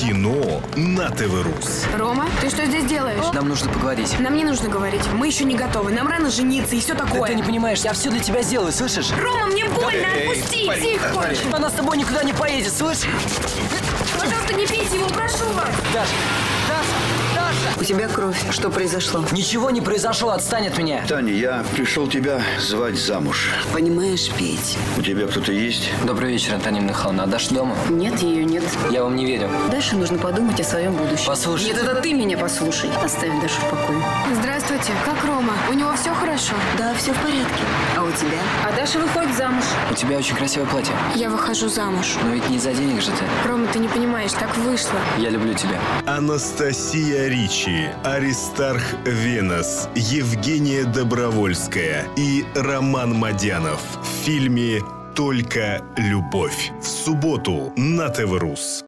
Кино на ТВ-Рус. Рома, ты что здесь делаешь? Нам нужно поговорить. Нам не нужно говорить. Мы еще не готовы. Нам рано жениться и все Да такое. ты не понимаешь, я все для тебя сделаю, слышишь? Рома, мне больно, отпусти! Тихо! Она с тобой никуда не поедет, слышишь? Пожалуйста, не пейте его, прошу вас! Даша! У тебя кровь. Что произошло? Ничего не произошло, отстань от меня. Таня, я пришел тебя звать замуж. Понимаешь, Петь? У тебя кто-то есть? Добрый вечер, Антонина Михайловна. А Даша дома? Нет, ее нет. Я вам не верю. Даше нужно подумать о своем будущем. Послушай. Нет, это ты меня послушай. Оставь Дашу в покое. Здравствуйте, как Рома? У него все хорошо? Да, все в порядке. А у тебя? А Даша выходит замуж. У тебя очень красивое платье. Я выхожу замуж. Но ведь не за денег же ты. Рома, ты не понимаешь, так вышло. Я люблю тебя. Анастасия Ричи, Аристарх Венос, Евгения Добровольская и Роман Мадянов в фильме «Только любовь» в субботу на ТВ-Рус.